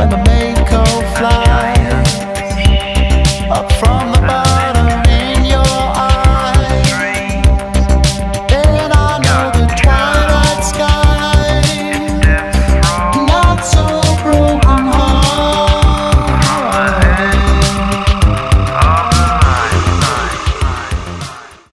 when the main cold flies.